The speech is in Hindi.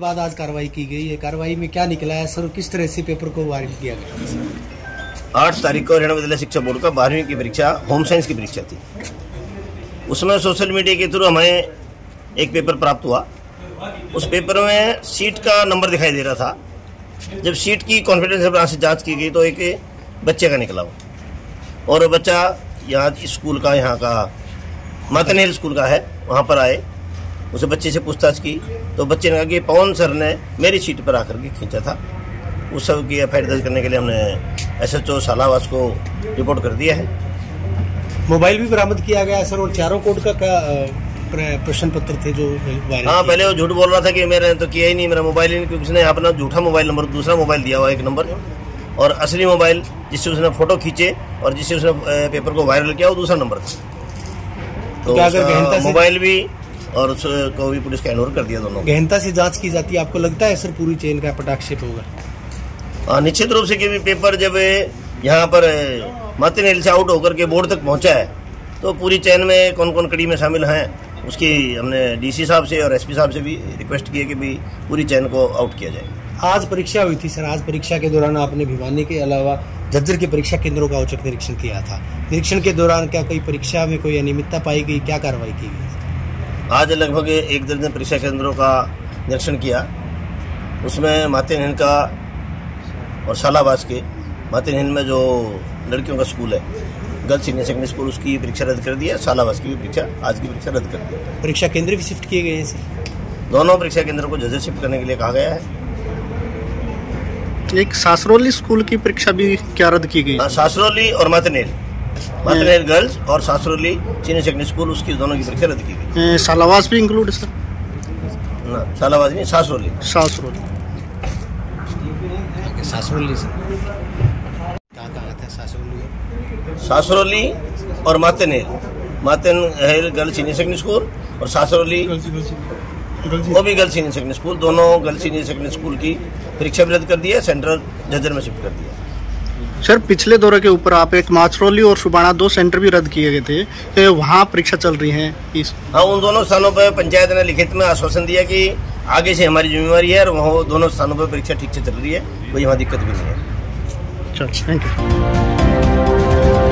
बाद आज कार्रवाई की गई है। कार्रवाई में क्या निकला है? सर, किस तरह से पेपर को वायरल किया गया? आठ तारीख को हरियाणा विद्यालय शिक्षा बोर्ड का बारहवीं की परीक्षा, होम साइंस की परीक्षा थी। उसमें सोशल मीडिया के थ्रू हमें एक पेपर प्राप्त हुआ। उस पेपर में सीट का नंबर दिखाई दे रहा था। जब सीट की कॉन्फिडेंस से जाँच की गई तो एक बच्चे का निकला वो। और वो बच्चा यहाँ स्कूल का, यहाँ का मातनेर स्कूल का है। वहाँ पर आए। उसे बच्चे से पूछताछ की। तो बच्चे ने कहा कि पवन सर ने मेरी सीट पर आकर के खींचा था। उस सब की एफआईआर दर्ज करने के लिए हमने एस एच ओ सालावास को रिपोर्ट कर दिया है। मोबाइल भी बरामद किया गया सर और चारों कोड का प्र- प्रश्न पत्र थे जो हाँ पहले वो झूठ बोल रहा था कि मेरे तो किया ही नहीं मेरा मोबाइल ही नहीं क्योंकि उसने अपना झूठा मोबाइल नंबर दूसरा मोबाइल दिया हुआ एक नंबर। और असली मोबाइल जिससे उसने फ़ोटो खींचे और जिससे उसने पेपर को वायरल किया वो दूसरा नंबर था। तो से- मोबाइल भी और उसको भी पुलिस का हैंड कर दिया दोनों गहनता से जाँच की जाती है आपको लगता है सर पूरी चेन का पटाक्षेप होगा? हाँ निश्चित रूप से क्योंकि पेपर जब यहाँ पर मातिनेल से आउट होकर के बोर्ड तक पहुँचा है तो पूरी चैन में कौन कौन कड़ी में शामिल हैं उसकी हमने डीसी साहब से और एसपी साहब से भी रिक्वेस्ट की है कि भी पूरी चैन को आउट किया जाए। आज परीक्षा हुई थी सर आज परीक्षा के दौरान आपने भिवानी के अलावा झज्जर के परीक्षा केंद्रों का औचक निरीक्षण किया था। निरीक्षण के दौरान क्या कोई परीक्षा में कोई अनियमितता पाई गई क्या कार्रवाई की गई? आज लगभग एक दर्जन परीक्षा केंद्रों का निरीक्षण किया। उसमें मातिन हिंद का और शालाबाज के मातिन हिंद में जो लड़कियों का स्कूल है गर्ल्स सीनियर सेकेंडरी स्कूल उसकी परीक्षा रद्द कर दी है शालाबाज की भी परीक्षा आज की परीक्षा रद्द कर दी है। परीक्षा केंद्र भी शिफ्ट किए गए हैं सर? दोनों परीक्षा केंद्रों को जजर शिफ्ट करने के लिए कहा गया है। एक सासरौली स्कूल की परीक्षा भी क्या रद्द की गई? सासरौली और मातनेर मातनेर गर्ल्स और सासरोली सीनियर सेकेंडरी स्कूल उसकी दोनों की परीक्षा रद्द की गई। ए, सालावास भी इंक्लूड है सर ना शालाबाज नहीं सासरोली। सासरोली। सासरोली सर कहाँ कहाँ था सासरोली? सासरोली और मातनेर। मातन है गर्ल्स सीनियर सेकेंडरी स्कूल और सासरोली वो भी गर्ल्स सीनियर सेकेंडरी स्कूल दोनों गर्ल्स सीनियर सेकेंडरी स्कूल की परीक्षा भी रद्द कर दी है सेंट्रल जजर में शिफ्ट कर दिया सर पिछले दौरे के ऊपर आप एक माचरोली और सुबाना दो सेंटर भी रद्द किए गए थे तो वहाँ परीक्षा चल रही है इस हाँ उन दोनों स्थानों पर पंचायत ने लिखित में आश्वासन दिया कि आगे से हमारी जिम्मेवारी है और वहाँ दोनों स्थानों पर परीक्षा ठीक से चल रही है कोई वहाँ दिक्कत भी नहीं है। चल थैंक यू